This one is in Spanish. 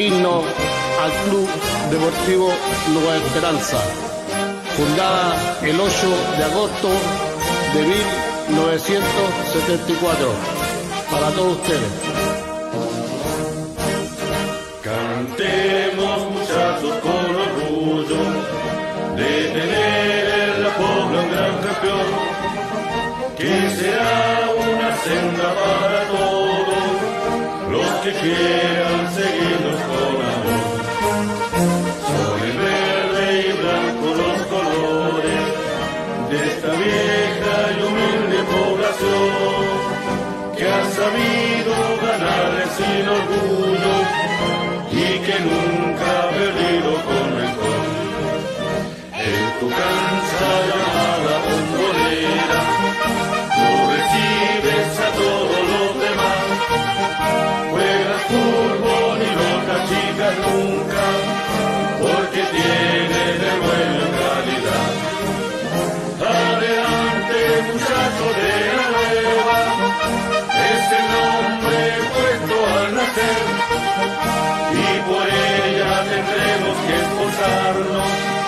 himno al Club Deportivo Nueva Esperanza, fundada el 8 de agosto de 1974. Para todos ustedes. Cantemos muchachos con orgullo de tener en la Pobla un gran campeón, que será una senda para todos los que quieran de esta vieja y humilde población que ha sabido ganarle sin orgullo Sarno